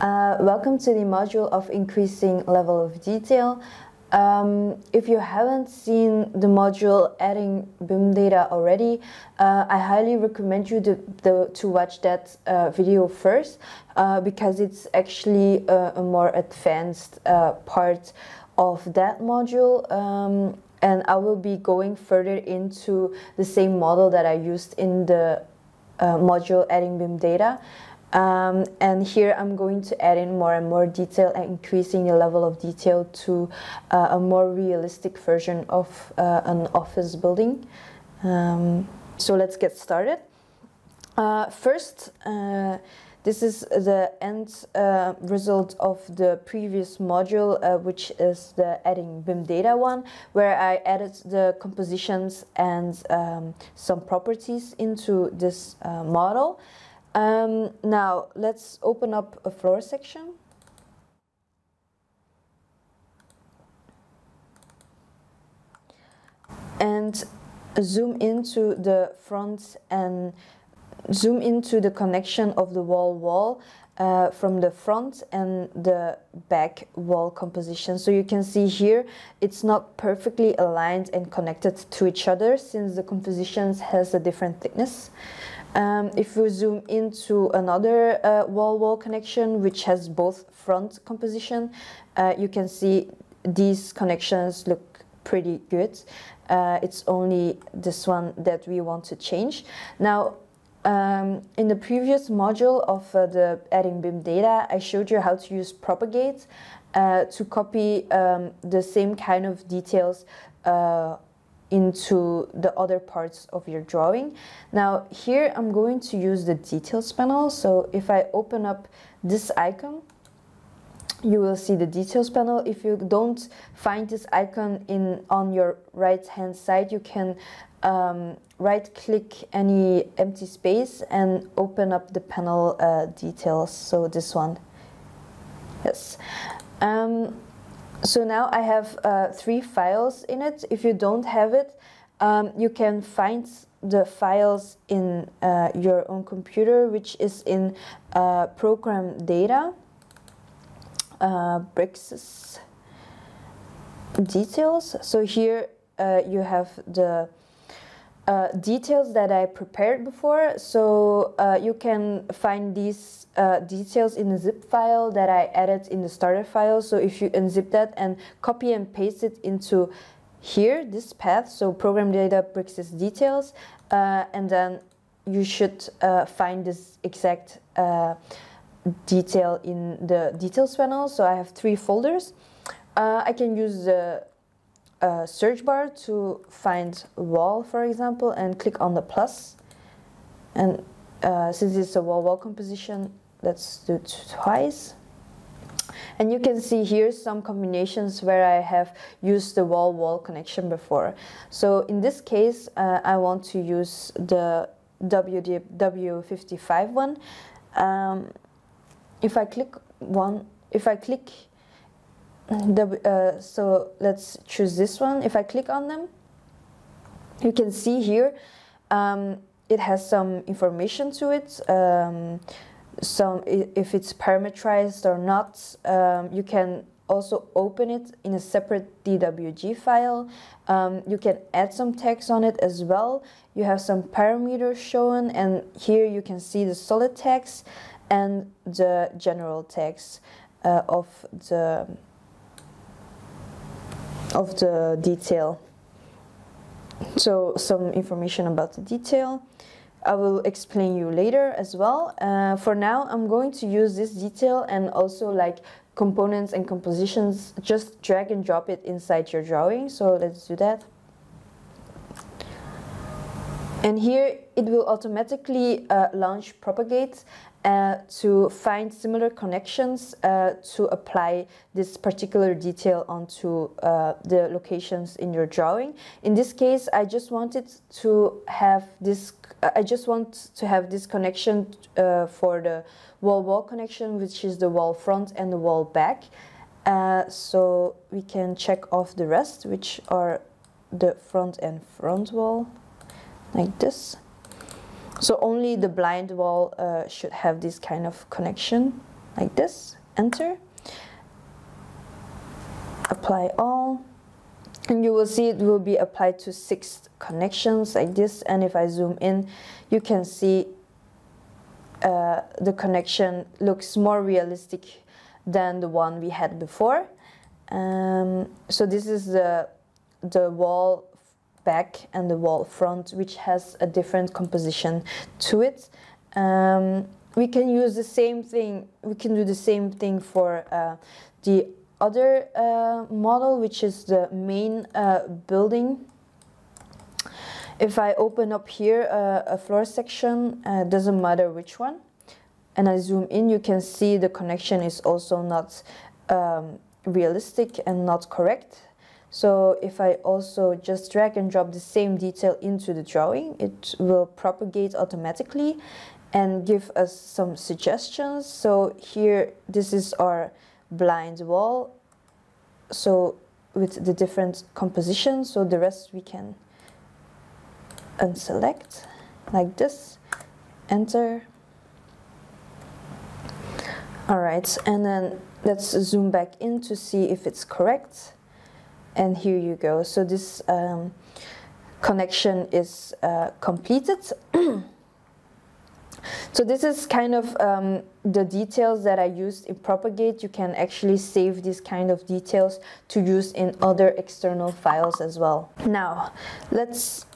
Uh, welcome to the module of increasing level of detail. Um, if you haven't seen the module adding BIM data already, uh, I highly recommend you to, the, to watch that uh, video first uh, because it's actually a, a more advanced uh, part of that module. Um, and I will be going further into the same model that I used in the uh, module adding BIM data. Um, and here I'm going to add in more and more detail and increasing the level of detail to uh, a more realistic version of uh, an office building. Um, so let's get started. Uh, first, uh, this is the end uh, result of the previous module, uh, which is the adding BIM data one, where I added the compositions and um, some properties into this model. Um, now let's open up a floor section. And zoom into the front and zoom into the connection of the wall wall uh, from the front and the back wall composition. So you can see here it's not perfectly aligned and connected to each other since the compositions has a different thickness. Um, if we zoom into another wall-wall uh, connection, which has both front composition, uh, you can see these connections look pretty good. Uh, it's only this one that we want to change. Now, um, in the previous module of uh, the adding BIM data, I showed you how to use propagate uh, to copy um, the same kind of details uh, into the other parts of your drawing. Now here I'm going to use the details panel. So if I open up this icon, you will see the details panel. If you don't find this icon in on your right hand side, you can um, right click any empty space and open up the panel uh, details. So this one, yes. Um, so now I have uh, three files in it. If you don't have it, um, you can find the files in uh, your own computer, which is in uh, program data, uh, bricks details. So here uh, you have the uh, details that I prepared before. So uh, you can find these uh, details in the zip file that I added in the starter file. So if you unzip that and copy and paste it into here, this path, so program data bricks details, uh, and then you should uh, find this exact detail in the details panel. So I have three folders. I can use the a search bar to find wall, for example, and click on the plus. And uh, since it's a wall-wall composition, let's do it twice. And you can see here some combinations where I have used the wall-wall connection before. So in this case, uh, I want to use the W55 one. Um, if I click one, if I click the, uh, so let's choose this one. If I click on them, you can see here um, it has some information to it. Um, some if it's parameterized or not. Um, you can also open it in a separate DWG file. Um, you can add some tags on it as well. You have some parameters shown and here you can see the solid text and the general tags uh, of the of the detail. So some information about the detail. I will explain you later as well. Uh, for now, I'm going to use this detail and also like components and compositions, just drag and drop it inside your drawing. So let's do that. And here it will automatically uh, launch Propagate uh, to find similar connections uh, to apply this particular detail onto uh, the locations in your drawing. In this case, I just wanted to have this, I just want to have this connection uh, for the wall-wall connection, which is the wall front and the wall back. Uh, so we can check off the rest, which are the front and front wall, like this. So only the blind wall uh, should have this kind of connection like this. Enter. Apply all. And you will see it will be applied to six connections like this. And if I zoom in, you can see uh, the connection looks more realistic than the one we had before. Um, so this is the the wall back and the wall front, which has a different composition to it. Um, we can use the same thing, we can do the same thing for uh, the other uh, model, which is the main uh, building. If I open up here uh, a floor section, uh, doesn't matter which one, and I zoom in, you can see the connection is also not um, realistic and not correct. So if I also just drag and drop the same detail into the drawing, it will propagate automatically and give us some suggestions. So here, this is our blind wall. So with the different compositions, so the rest we can unselect like this, enter. All right, and then let's zoom back in to see if it's correct and here you go. So this um, connection is uh, completed. so this is kind of um, the details that I used in Propagate. You can actually save these kind of details to use in other external files as well. Now, let's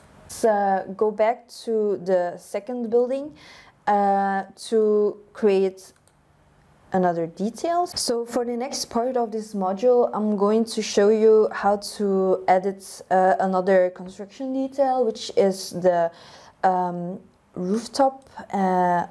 uh, go back to the second building uh, to create another details. So for the next part of this module, I'm going to show you how to edit uh, another construction detail, which is the um, rooftop uh,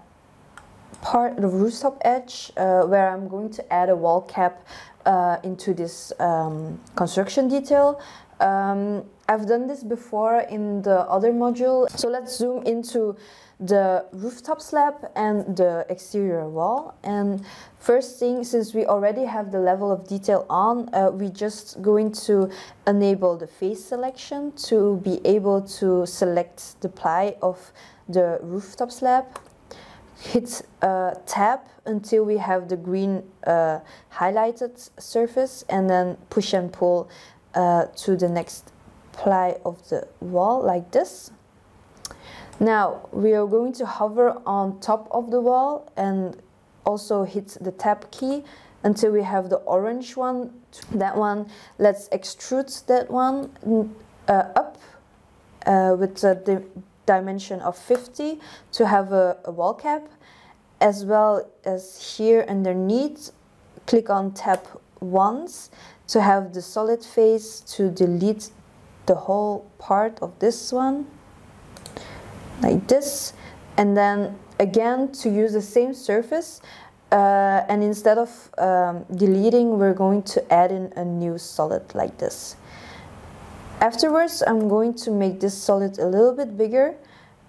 part, the rooftop edge, uh, where I'm going to add a wall cap uh, into this um, construction detail. Um, I've done this before in the other module. So let's zoom into the rooftop slab and the exterior wall. And first thing, since we already have the level of detail on, uh, we just going to enable the face selection to be able to select the ply of the rooftop slab. Hit uh, tab until we have the green uh, highlighted surface and then push and pull uh, to the next ply of the wall like this. Now we are going to hover on top of the wall and also hit the tab key until we have the orange one. That one, let's extrude that one uh, up uh, with the dimension of 50 to have a, a wall cap as well as here underneath click on tab once to have the solid face to delete the whole part of this one like this and then again to use the same surface uh, and instead of um, deleting we're going to add in a new solid like this. Afterwards I'm going to make this solid a little bit bigger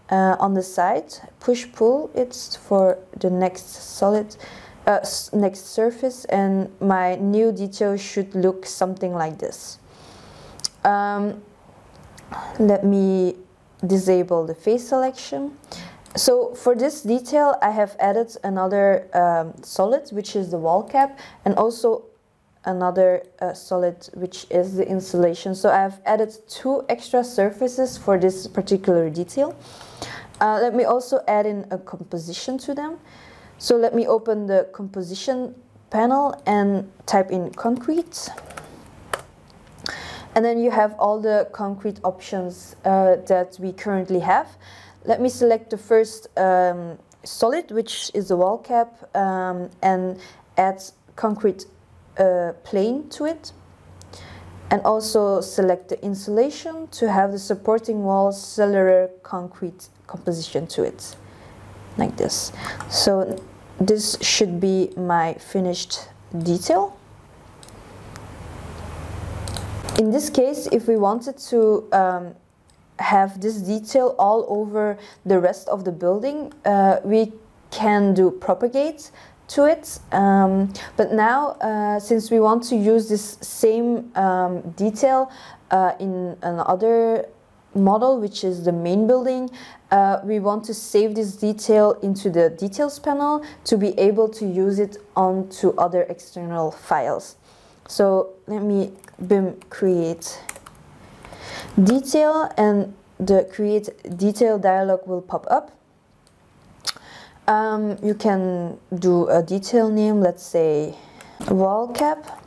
uh, on the side push pull it's for the next solid uh, next surface and my new detail should look something like this um, let me disable the face selection. So for this detail, I have added another um, solid, which is the wall cap, and also another uh, solid, which is the insulation. So I have added two extra surfaces for this particular detail. Uh, let me also add in a composition to them. So let me open the composition panel and type in concrete. And then you have all the concrete options uh, that we currently have. Let me select the first um, solid, which is the wall cap, um, and add concrete uh, plain to it. And also select the insulation to have the supporting wall cellular concrete composition to it, like this. So this should be my finished detail. In this case, if we wanted to um, have this detail all over the rest of the building, uh, we can do propagate to it. Um, but now, uh, since we want to use this same um, detail uh, in another model, which is the main building, uh, we want to save this detail into the details panel to be able to use it onto other external files. So let me BIM create detail and the create detail dialog will pop up. Um, you can do a detail name, let's say wall cap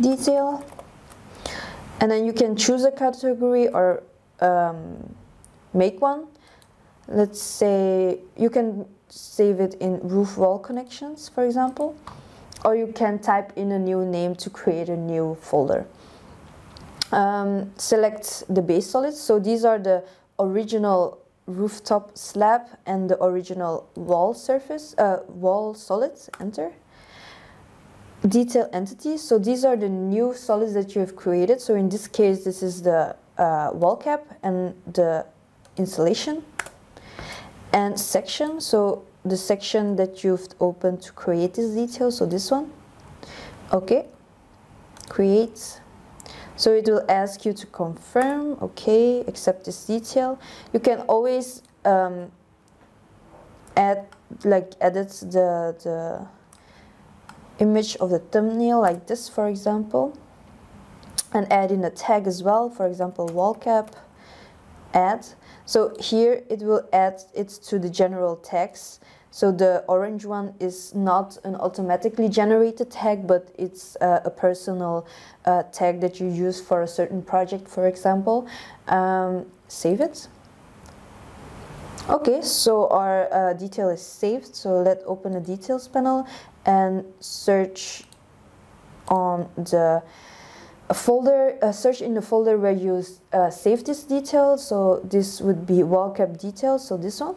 detail and then you can choose a category or um, make one. Let's say you can save it in roof wall connections for example or you can type in a new name to create a new folder. Um, select the base solids. So these are the original rooftop slab and the original wall surface uh, wall solids. Enter detail entities. So these are the new solids that you have created. So in this case, this is the uh, wall cap and the insulation and section. So the section that you've opened to create this detail. So this one. Okay. Create. So it will ask you to confirm. Okay. Accept this detail. You can always um, add like edit the the image of the thumbnail like this for example and add in a tag as well for example wall cap add. So here it will add it to the general tags so the orange one is not an automatically generated tag but it's uh, a personal uh, tag that you use for a certain project for example. Um, save it Okay, so our uh, detail is saved. So let's open the details panel and search on the folder, uh, search in the folder where you uh, save this detail. So this would be wall cap details, so this one.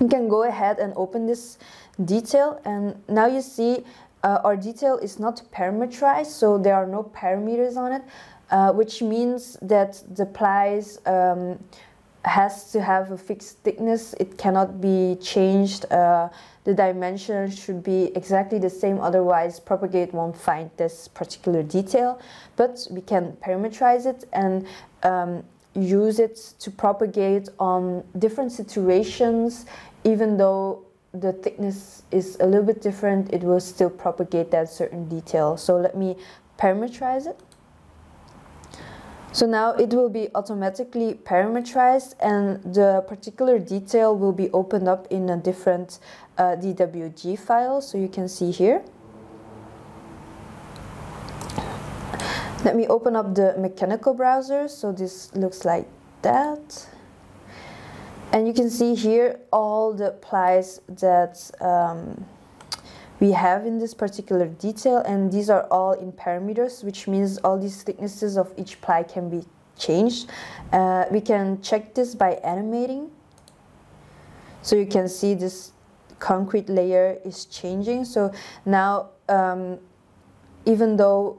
You can go ahead and open this detail and now you see uh, our detail is not parameterized, so there are no parameters on it, uh, which means that the plies um, has to have a fixed thickness. It cannot be changed. Uh, the dimension should be exactly the same, otherwise Propagate won't find this particular detail. But we can parameterize it and um, use it to propagate on different situations, even though the thickness is a little bit different, it will still propagate that certain detail. So let me parameterize it. So now it will be automatically parameterized and the particular detail will be opened up in a different uh, DWG file. So you can see here. Let me open up the mechanical browser. So this looks like that. And you can see here all the plies that um, we have in this particular detail and these are all in parameters which means all these thicknesses of each ply can be changed. Uh, we can check this by animating. So you can see this concrete layer is changing. So now um, even though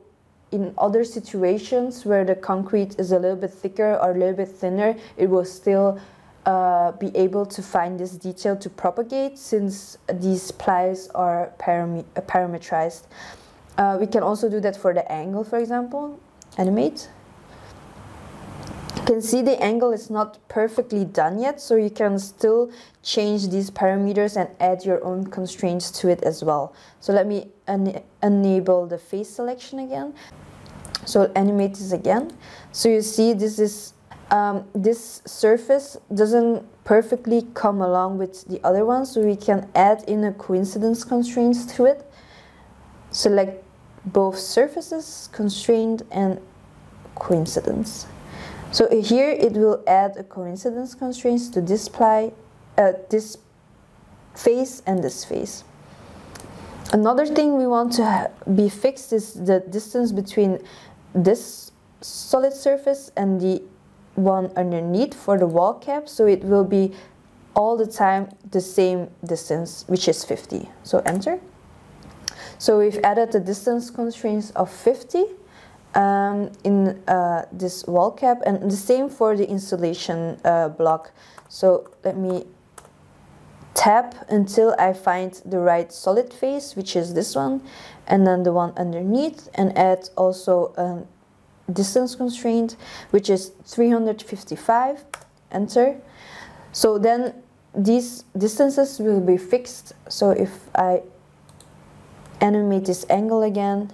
in other situations where the concrete is a little bit thicker or a little bit thinner, it will still uh, be able to find this detail to propagate since these plies are param uh, parametrized. Uh, we can also do that for the angle, for example. Animate. You can see the angle is not perfectly done yet, so you can still change these parameters and add your own constraints to it as well. So let me en enable the face selection again. So animate this again. So you see this is um, this surface doesn't perfectly come along with the other one, so we can add in a coincidence constraint to it. Select both surfaces, constrained and coincidence. So here it will add a coincidence constraint to display uh, this face and this face. Another thing we want to be fixed is the distance between this solid surface and the one underneath for the wall cap so it will be all the time the same distance which is 50 so enter. So we've added the distance constraints of 50 um, in uh, this wall cap and the same for the insulation uh, block. So let me tap until I find the right solid face which is this one and then the one underneath and add also a distance constraint, which is 355, enter. So then these distances will be fixed. So if I animate this angle again,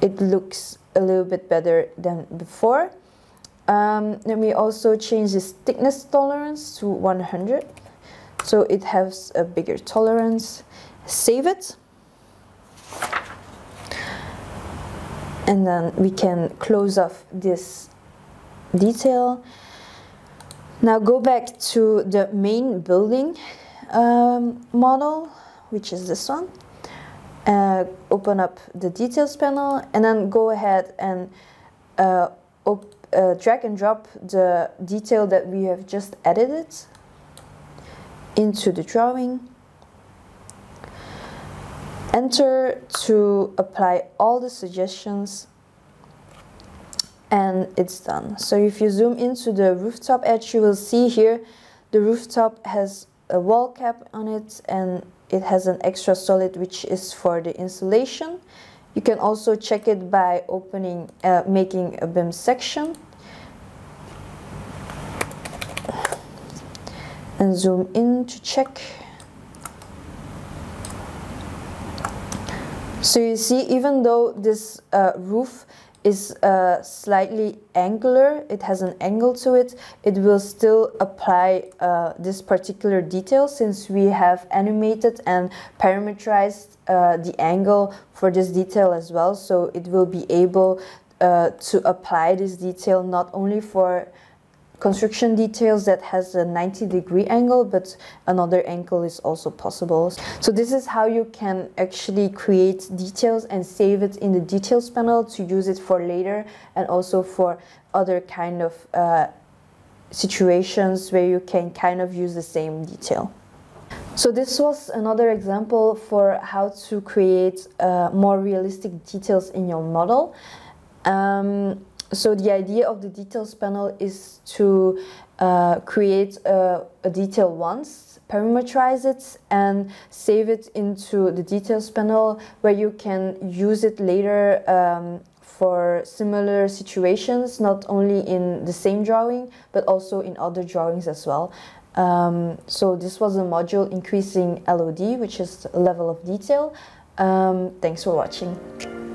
it looks a little bit better than before. Um, let me also change this thickness tolerance to 100. So it has a bigger tolerance. Save it. And then we can close off this detail. Now go back to the main building um, model, which is this one. Uh, open up the details panel and then go ahead and uh, uh, drag and drop the detail that we have just edited into the drawing. Enter to apply all the suggestions and it's done. So if you zoom into the rooftop edge, you will see here the rooftop has a wall cap on it and it has an extra solid which is for the insulation. You can also check it by opening, uh, making a BIM section. And zoom in to check. So you see, even though this uh, roof is uh, slightly angular, it has an angle to it, it will still apply uh, this particular detail since we have animated and parameterized uh, the angle for this detail as well. So it will be able uh, to apply this detail not only for construction details that has a 90 degree angle but another angle is also possible. So this is how you can actually create details and save it in the details panel to use it for later and also for other kind of uh, situations where you can kind of use the same detail. So this was another example for how to create uh, more realistic details in your model. Um, so the idea of the details panel is to uh, create a, a, detail once, parameterize it and save it into the details panel where you can use it later um, for similar situations, not only in the same drawing, but also in other drawings as well. Um, so this was a module increasing LOD, which is level of detail. Um, thanks for watching.